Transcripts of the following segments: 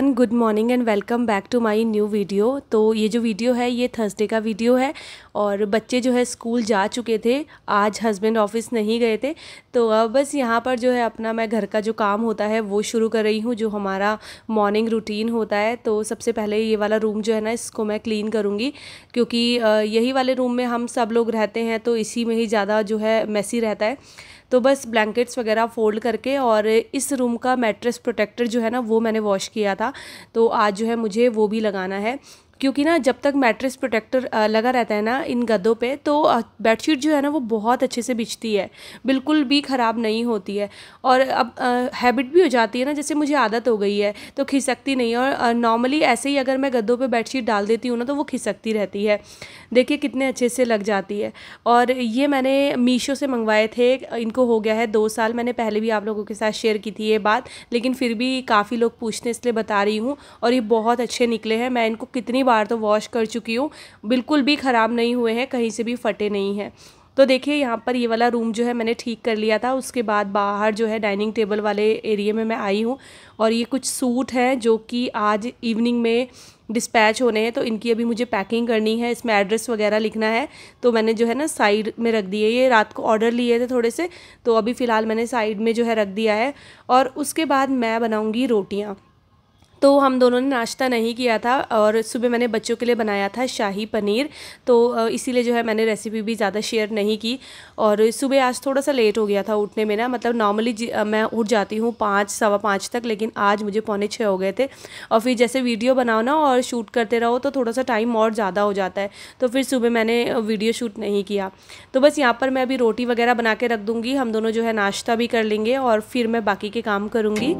Everyone good morning and welcome back to my new video तो ये जो video है, ये थर्सडे का वीडियो है और बच्चे जो है स्कूल जा चुके थे, आज हस्बैंड ऑफ़िस नहीं गए थे। तो अब बस यहाँ पर जो है अपना मैं घर का जो काम होता है, वो शुरू कर रही हूँ, जो हमारा मॉर्निंग रूटीन होता है। तो सबसे पहले ये वाला रूम जो है ना, इसको मैं क्लीन करूँगी क्योंकि यही वाले रूम में हम सब लोग रहते हैं तो इसी में ही ज़्यादा जो है मैसी रहता है। तो बस ब्लैंकेट्स वगैरह फ़ोल्ड करके और इस रूम का मैट्रेस प्रोटेक्टर जो है ना, वो मैंने वॉश किया था। तो आज जो है मुझे वो भी लगाना है। क्योंकि ना जब तक मैट्रेस प्रोटेक्टर लगा रहता है ना इन गद्दों पे तो बेडशीट जो है ना वो बहुत अच्छे से बिछती है। बिल्कुल भी ख़राब नहीं होती है। और अब हैबिट भी हो जाती है ना, जैसे मुझे आदत हो गई है तो खिसकती नहीं और नॉर्मली ऐसे ही अगर मैं गद्दों पे बेडशीट डाल देती हूँ ना तो वो खिसकती रहती है। देखिए कितने अच्छे से लग जाती है। और ये मैंने मीशो से मंगवाए थे, इनको हो गया है दो साल। मैंने पहले भी आप लोगों के साथ शेयर की थी ये बात, लेकिन फिर भी काफ़ी लोग पूछते इसलिए बता रही हूँ। और ये बहुत अच्छे निकले हैं। मैं इनको कितनी बार तो वॉश कर चुकी हूँ। बिल्कुल भी ख़राब नहीं हुए हैं, कहीं से भी फटे नहीं हैं। तो देखिए, यहाँ पर ये वाला रूम जो है मैंने ठीक कर लिया था। उसके बाद बाहर जो है डाइनिंग टेबल वाले एरिए में मैं आई हूँ और ये कुछ सूट हैं जो कि आज इवनिंग में डिस्पैच होने हैं तो इनकी अभी मुझे पैकिंग करनी है। इसमें एड्रेस वगैरह लिखना है तो मैंने जो है ना साइड में रख दिए। ये रात को ऑर्डर लिए थे थोड़े से तो अभी फ़िलहाल मैंने साइड में जो है रख दिया है। और उसके बाद मैं बनाऊँगी रोटियाँ। तो हम दोनों ने नाश्ता नहीं किया था और सुबह मैंने बच्चों के लिए बनाया था शाही पनीर। तो इसीलिए जो है मैंने रेसिपी भी ज़्यादा शेयर नहीं की और सुबह आज थोड़ा सा लेट हो गया था उठने में ना मतलब नॉर्मली मैं उठ जाती हूँ पाँच, सवा पाँच तक लेकिन आज मुझे पौने छः हो गए थे। और फिर जैसे वीडियो बनाओ ना और शूट करते रहो तो थोड़ा सा टाइम और ज़्यादा हो जाता है। तो फिर सुबह मैंने वीडियो शूट नहीं किया। तो बस यहाँ पर मैं अभी रोटी वगैरह बना के रख दूँगी, हम दोनों जो है नाश्ता भी कर लेंगे और फिर मैं बाकी के काम करूँगी।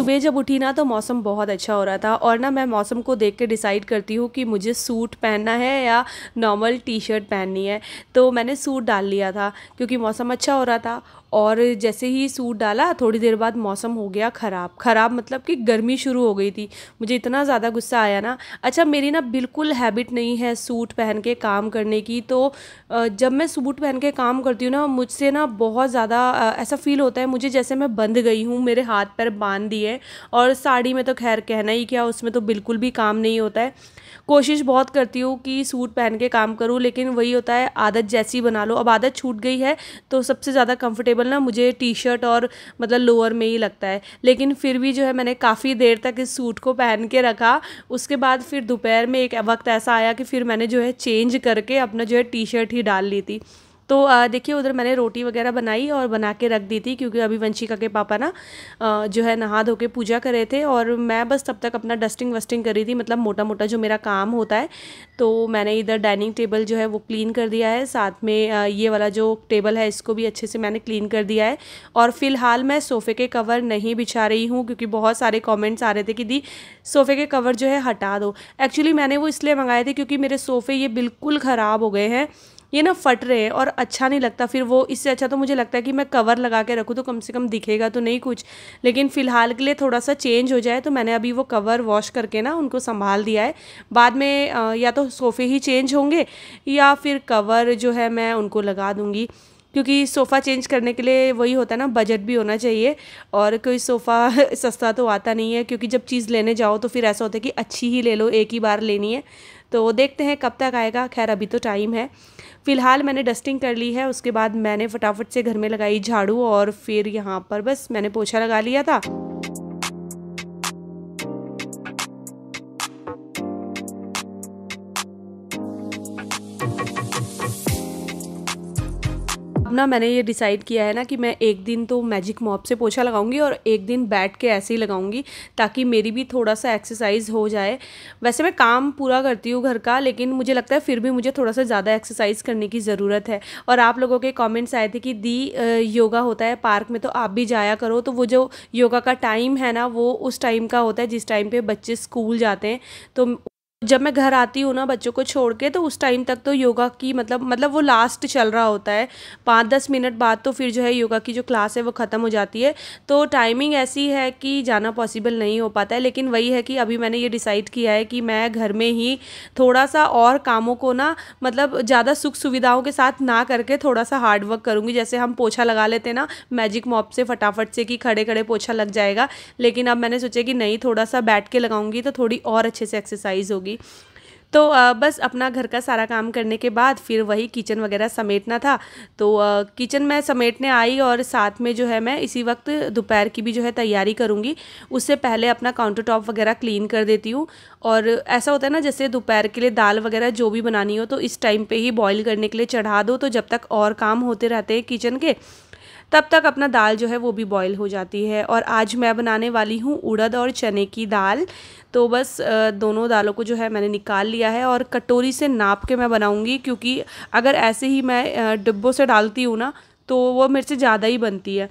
सुबह जब उठी ना तो मौसम बहुत अच्छा हो रहा था। और ना, मैं मौसम को देख के डिसाइड करती हूँ कि मुझे सूट पहनना है या नॉर्मल टी शर्ट पहननी है। तो मैंने सूट डाल लिया था, क्योंकि मौसम अच्छा हो रहा था। और जैसे ही सूट डाला, थोड़ी देर बाद मौसम हो गया ख़राब। ख़राब मतलब कि गर्मी शुरू हो गई थी। मुझे इतना ज़्यादा गुस्सा आया ना। अच्छा मेरी ना बिल्कुल हैबिट नहीं है सूट पहन के काम करने की। तो जब मैं सूट पहन के काम करती हूँ ना, मुझसे ना बहुत ज़्यादा ऐसा फील होता है, मुझे जैसे मैं बंद गई हूँ, मेरे हाथ पैर बाँध दिए और साड़ी में तो खैर कहना ही क्या, उसमें तो बिल्कुल भी काम नहीं होता है। कोशिश बहुत करती हूँ कि सूट पहन के काम करूँ, लेकिन वही होता है, आदत जैसी बना लो। अब आदत छूट गई है तो सबसे ज़्यादा कंफर्टेबल ना मुझे टी शर्ट और मतलब लोअर में ही लगता है। लेकिन फिर भी जो है मैंने काफ़ी देर तक इस सूट को पहन के रखा। उसके बाद फिर दोपहर में एक वक्त ऐसा आया कि फिर मैंने जो है चेंज करके अपना जो है टी शर्ट ही डाल ली थी। तो देखिए, उधर मैंने रोटी वगैरह बनाई और बना के रख दी थी, क्योंकि अभी वंशिका के पापा ना जो है, नहा धो के पूजा कर रहे थे और मैं बस तब तक अपना डस्टिंग वस्टिंग कर रही थी मतलब मोटा मोटा जो मेरा काम होता है तो मैंने इधर डाइनिंग टेबल जो है, वो क्लीन कर दिया है, साथ में ये वाला जो टेबल है, इसको भी अच्छे से मैंने क्लीन कर दिया है और फ़िलहाल मैं सोफ़े के कवर नहीं बिछा रही हूँ, क्योंकि बहुत सारे कॉमेंट्स आ रहे थे कि, दी, सोफ़े के कवर जो है, हटा दो। एक्चुअली मैंने वो इसलिए मंगाए थे, क्योंकि मेरे सोफ़े ये बिल्कुल ख़राब हो गए हैं ये ना फट रहे हैं और अच्छा नहीं लगता। फिर वो इससे अच्छा तो मुझे लगता है कि मैं कवर लगा के रखूँ तो कम से कम दिखेगा तो नहीं कुछ। लेकिन फ़िलहाल के लिए थोड़ा सा चेंज हो जाए तो मैंने अभी वो कवर वॉश करके ना उनको संभाल दिया है। बाद में या तो सोफ़े ही चेंज होंगे या फिर कवर जो है मैं उनको लगा दूँगी। क्योंकि सोफ़ा चेंज करने के लिए वही होता है ना बजट भी होना चाहिए और कोई सोफ़ा सस्ता तो आता नहीं है। क्योंकि जब चीज़ लेने जाओ तो फिर ऐसा होता है कि अच्छी ही ले लो, एक ही बार लेनी है। तो देखते हैं कब तक आएगा। खैर, अभी तो टाइम है। फ़िलहाल मैंने डस्टिंग कर ली है, उसके बाद मैंने फटाफट से घर में लगाई झाड़ू और फिर यहाँ पर बस मैंने पोछा लगा लिया था। अब ना मैंने ये डिसाइड किया है ना कि मैं एक दिन तो मैजिक मॉप से पोछा लगाऊँगी और एक दिन बैठ के ऐसे ही लगाऊँगी ताकि मेरी भी थोड़ा सा एक्सरसाइज हो जाए। वैसे मैं काम पूरा करती हूँ घर का, लेकिन मुझे लगता है फिर भी मुझे थोड़ा सा ज़्यादा एक्सरसाइज करने की ज़रूरत है। और आप लोगों के कॉमेंट्स आए थे कि दी योगा होता है पार्क में तो आप भी जाया करो। तो वो जो योगा का टाइम है ना, वो उस टाइम का होता है जिस टाइम पर बच्चे स्कूल जाते हैं। तो जब मैं घर आती हूँ ना बच्चों को छोड़ के तो उस टाइम तक तो योगा की मतलब मतलब वो लास्ट चल रहा होता है। पाँच दस मिनट बाद तो फिर जो है योगा की जो क्लास है वो ख़त्म हो जाती है। तो टाइमिंग ऐसी है कि जाना पॉसिबल नहीं हो पाता है, लेकिन वही है कि अभी मैंने ये डिसाइड किया है कि मैं घर में ही थोड़ा सा और कामों को ना मतलब ज़्यादा सुख सुविधाओं के साथ ना करके थोड़ा सा हार्ड वर्क करूँगी। जैसे हम पोछा लगा लेते ना मैजिक मॉप से फटाफट से कि खड़े खड़े पोछा लग जाएगा। लेकिन अब मैंने सोचा कि नहीं थोड़ा सा बैठ के लगाऊँगी तो थोड़ी और अच्छे से एक्सरसाइज होगी। तो बस अपना घर का सारा काम करने के बाद फिर वही किचन वगैरह समेटना था। तो किचन में समेटने आई और साथ में जो है मैं इसी वक्त दोपहर की भी जो है तैयारी करूँगी। उससे पहले अपना काउंटर टॉप वगैरह क्लीन कर देती हूँ और ऐसा होता है ना जैसे दोपहर के लिए दाल वगैरह जो भी बनानी हो तो इस टाइम पर ही बॉयल करने के लिए चढ़ा दो तो जब तक और काम होते रहते हैं किचन के। तब तक अपना दाल जो है वो भी बॉईल हो जाती है। और आज मैं बनाने वाली हूँ उड़द और चने की दाल। तो बस दोनों दालों को जो है मैंने निकाल लिया है और कटोरी से नाप के मैं बनाऊँगी क्योंकि अगर ऐसे ही मैं डिब्बों से डालती हूँ ना तो वो मेरे से ज़्यादा ही बनती है।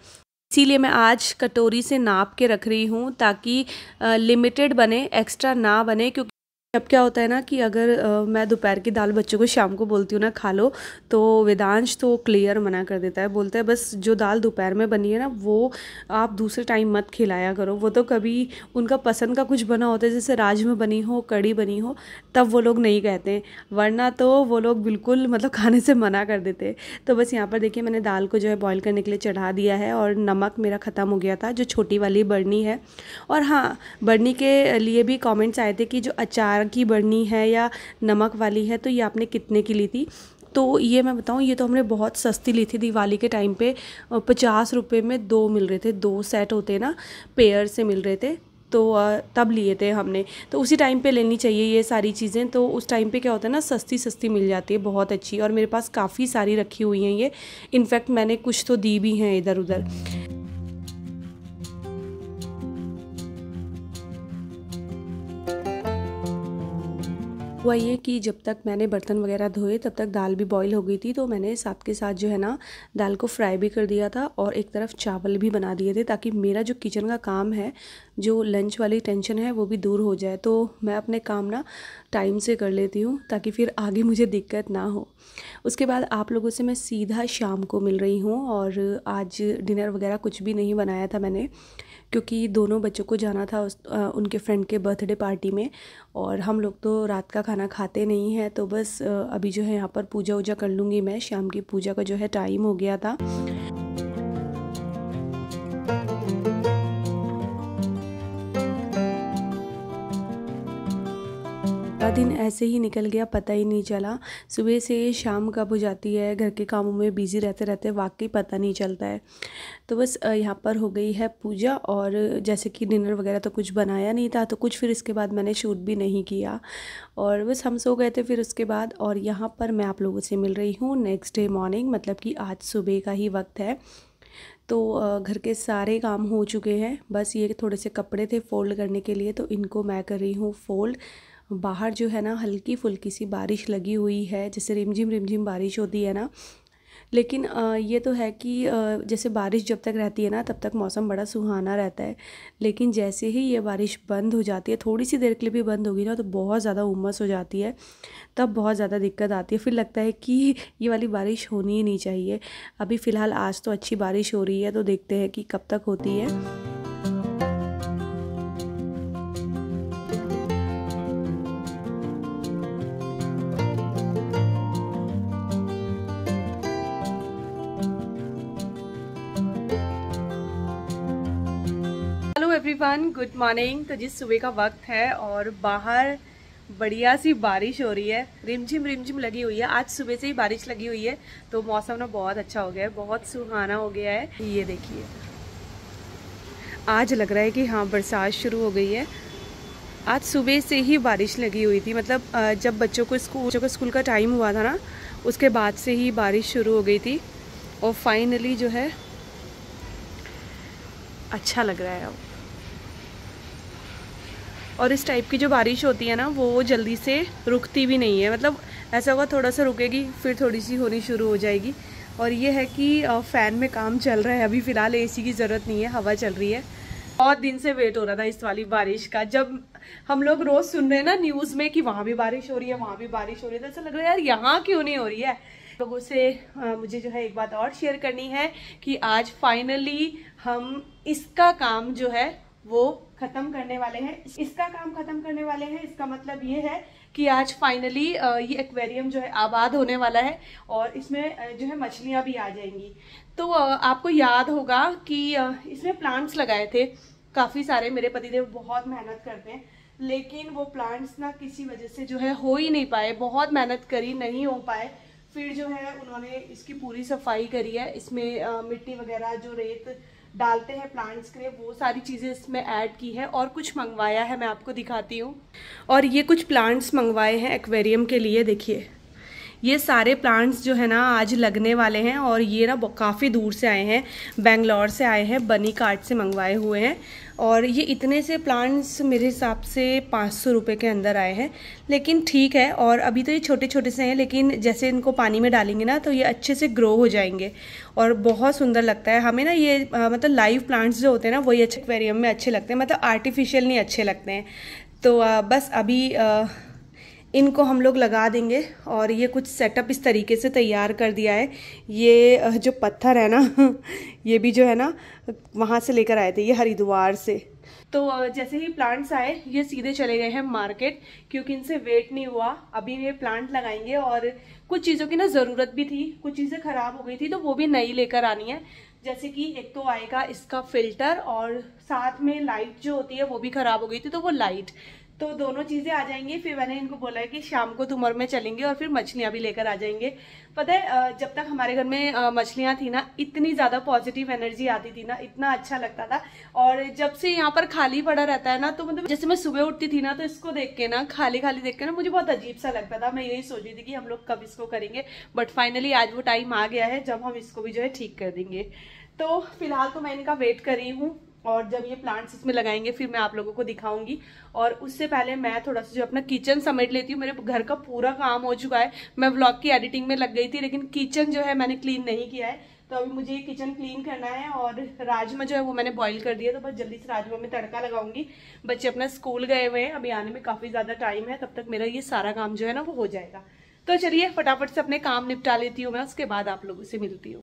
इसीलिए मैं आज कटोरी से नाप के रख रही हूँ ताकि लिमिटेड बने एक्स्ट्रा ना बने क्योंकि अब क्या होता है ना कि अगर आ, मैं दोपहर की दाल बच्चों को शाम को बोलती हूँ ना खा लो तो वेदांश तो क्लियर मना कर देता है। बोलता है बस जो दाल दोपहर में बनी है ना वो आप दूसरे टाइम मत खिलाया करो। वो तो कभी उनका पसंद का कुछ बना होता है जैसे राजमा बनी हो कड़ी बनी हो तब वो लोग नहीं कहते वरना तो वो लोग बिल्कुल मतलब खाने से मना कर देते तो बस यहाँ पर देखिए मैंने दाल को जो है बॉयल करने के लिए चढ़ा दिया है और नमक मेरा ख़त्म हो गया था जो छोटी वाली बर्नी है। और हाँ बर्नी के लिए भी कॉमेंट्स आए थे कि जो अचार अचार की बढ़नी है या नमक वाली है तो ये आपने कितने की ली थी? तो ये मैं बताऊँ, ये तो हमने बहुत सस्ती ली थी दिवाली के टाइम पे। पचास रुपये में दो मिल रहे थे, दो सेट होते ना, पेयर से मिल रहे थे तो तब लिए थे हमने। तो उसी टाइम पे लेनी चाहिए ये सारी चीज़ें तो उस टाइम पे क्या होता है ना सस्ती सस्ती मिल जाती है, बहुत अच्छी। और मेरे पास काफ़ी सारी रखी हुई हैं ये। इनफैक्ट मैंने कुछ तो दी भी हैं इधर उधर हुआ ये कि जब तक मैंने बर्तन वगैरह धोए, तब तक दाल भी बॉईल हो गई थी तो मैंने साथ के साथ जो है ना, दाल को फ्राई भी कर दिया था और एक तरफ़ चावल भी बना दिए थे ताकि मेरा जो किचन का काम है जो लंच वाली टेंशन है वो भी दूर हो जाए। तो मैं अपने काम ना टाइम से कर लेती हूँ ताकि फिर आगे मुझे दिक्कत ना हो। उसके बाद आप लोगों से मैं सीधा शाम को मिल रही हूँ और आज डिनर वगैरह कुछ भी नहीं बनाया था मैंने क्योंकि दोनों बच्चों को जाना था उस आ, उनके फ्रेंड के बर्थडे पार्टी में। और हम लोग तो रात का खाना खाते नहीं हैं तो बस आ, अभी जो है यहाँ पर पूजा वूजा कर लूँगी मैं। शाम की पूजा का जो है टाइम हो गया था। पूरा दिन ऐसे ही निकल गया, पता ही नहीं चला। सुबह से शाम कब हो जाती है, घर के कामों में बिज़ी रहते रहते वाकई पता नहीं चलता है। तो बस यहाँ पर हो गई है पूजा और जैसे कि डिनर वगैरह तो कुछ बनाया नहीं था तो कुछ फिर इसके बाद मैंने शूट भी नहीं किया। और बस हम सो गए थे फिर उसके बाद और यहाँ पर मैं आप लोगों से मिल रही हूँ नेक्स्ट डे मॉर्निंग मतलब कि आज सुबह का ही वक्त है। तो घर के सारे काम हो चुके हैं, बस ये थोड़े से कपड़े थे फ़ोल्ड करने के लिए तो इनको मैं कर रही हूँ फ़ोल्ड। बाहर जो है ना हल्की फुल्की सी बारिश लगी हुई है, जैसे रिमझिम रिमझिम बारिश होती है ना। लेकिन ये तो है कि जैसे बारिश जब तक रहती है ना, तब तक मौसम बड़ा सुहाना रहता है। लेकिन जैसे ही ये बारिश बंद हो जाती है, थोड़ी सी देर के लिए भी बंद होगी ना तो बहुत ज़्यादा उमस हो जाती है, तब बहुत ज़्यादा दिक्कत आती है। फिर लगता है कि ये वाली बारिश होनी ही नहीं चाहिए। अभी फ़िलहाल आज तो अच्छी बारिश हो रही है तो देखते हैं कि कब तक होती है। एवरीवन गुड मॉर्निंग तो जिस सुबह का वक्त है और बाहर बढ़िया सी बारिश हो रही है, रिमझिम रिमझिम लगी हुई है। आज सुबह से ही बारिश लगी हुई है तो मौसम ना बहुत अच्छा हो गया है, बहुत सुहाना हो गया है। ये देखिए। आज लग रहा है कि हाँ बरसात शुरू हो गई है। आज सुबह से ही बारिश लगी हुई थी। मतलब जब बच्चों को स्कूल बच्चों को स्कूल का टाइम हुआ था ना, उसके बाद से ही बारिश शुरू हो गई थी और फाइनली जो है अच्छा लग रहा है अब। और इस टाइप की जो बारिश होती है ना वो जल्दी से रुकती भी नहीं है। मतलब ऐसा होगा थोड़ा सा रुकेगी फिर थोड़ी सी होनी शुरू हो जाएगी। और ये है कि फ़ैन में काम चल रहा है। अभी फ़िलहाल एसी की ज़रूरत नहीं है हवा चल रही है। बहुत दिन से वेट हो रहा था इस वाली बारिश का। जब हम लोग रोज सुन रहे हैं ना न्यूज़ में कि वहाँ भी बारिश हो रही है वहाँ भी बारिश हो रही है तो ऐसा लग रहा है यार यहाँ क्यों नहीं हो रही है? लोगों से आ, मुझे जो है एक बात और शेयर करनी है कि आज फाइनली हम इसका काम जो है वो खत्म करने वाले हैं। इसका काम खत्म करने वाले हैं। इसका मतलब ये है कि आज फाइनली ये एक्वेरियम जो है आबाद होने वाला है और इसमें जो है मछलियाँ भी आ जाएँगी। तो आपको याद होगा कि इसमें प्लांट्स लगाए थे। काफ़ी सारे मेरे पतिदेव बहुत मेहनत करते हैं लेकिन वो प्लांट्स ना किसी वजह से जो है हो ही नहीं पाए। बहुत मेहनत करी नहीं हो पाए। फिर जो है उन्होंने इसकी पूरी सफ़ाई करी है। इसमें आ, मिट्टी वगैरह जो रेत डालते हैं प्लांट्स के लिए, वो सारी चीज़ें इसमें ऐड की है और कुछ मंगवाया है, मैं आपको दिखाती हूँ। और ये कुछ प्लांट्स मंगवाए हैं एक्वेरियम के लिए, देखिए। ये सारे प्लांट्स जो है ना आज लगने वाले हैं और ये ना काफ़ी दूर से आए हैं बेंगलोर से आए हैं बनी कार्ट से मंगवाए हुए हैं। और ये इतने से प्लांट्स मेरे हिसाब से पाँच सौ रुपये के अंदर आए हैं। लेकिन ठीक है और अभी तो ये छोटे छोटे से हैं लेकिन जैसे इनको पानी में डालेंगे ना तो ये अच्छे से ग्रो हो जाएँगे। और बहुत सुंदर लगता है। हमें ना ये आ, मतलब लाइव प्लांट्स जो होते हैं ना वही अच्छे एक्वेरियम में अच्छे लगते हैं मतलब आर्टिफिशियल नहीं अच्छे लगते हैं। तो आ, बस अभी आ, इनको हम लोग लगा देंगे और ये कुछ सेटअप इस तरीके से तैयार कर दिया है। ये जो पत्थर है ना, ये भी जो है ना, वहाँ से लेकर आए थे, ये हरिद्वार से। तो जैसे ही प्लांट्स आए, ये सीधे चले गए हैं मार्केट क्योंकि इनसे वेट नहीं हुआ। अभी ये प्लांट लगाएँगे और कुछ चीज़ों की ना ज़रूरत भी थी, कुछ चीज़ें ख़राब हो गई थी तो वो भी नई लेकर आनी है। जैसे कि एक तो आएगा इसका फ़िल्टर और साथ में लाइट जो होती है, वो भी ख़राब हो गई थी तो वो लाइट तो दोनों चीज़ें आ जाएँगी। फिर मैंने इनको बोला है कि शाम को तुमर में चलेंगे और फिर मछलियाँ भी लेकर आ जाएँगे। पता है जब तक हमारे घर में मछलियाँ थी ना, इतनी ज़्यादा पॉजिटिव एनर्जी आती थी ना, इतना अच्छा लगता था। और जब से यहाँ पर खाली पड़ा रहता है ना तो मतलब जैसे मैं सुबह उठती थी ना तो इसको देख के ना खाली खाली देख के ना, मुझे बहुत अजीब सा लगता था। मैं यही सोच रही थी कि हम लोग कब इसको करेंगे। बट फाइनली आज वो टाइम आ गया है, जब हम इसको भी जो है ठीक कर देंगे। तो फ़िलहाल तो मैं इनका वेट कर रही हूँ। और जब ये प्लांट्स इसमें लगाएँगे, फिर मैं आप लोगों को दिखाऊँगी। और उससे पहले मैं थोड़ा सा जो अपना किचन समेट लेती हूँ, मेरे घर का पूरा काम हो चुका है। मैं व्लॉग की एडिटिंग में लग गई थी, लेकिन किचन जो है मैंने क्लीन नहीं किया है। तो अभी मुझे ये किचन क्लीन करना है और राजमा जो है वो मैंने बॉईल कर दिया तो बस जल्दी से राजमा में तड़का लगाऊँगी। बच्चे अपना स्कूल गए हुए हैं, अभी आने में काफ़ी ज़्यादा टाइम है, तब तक मेरा ये सारा काम जो है ना वो हो जाएगा। तो चलिए फटाफट से अपने काम निपटा लेती हूँ मैं, उसके बाद आप लोगों से मिलती हूँ।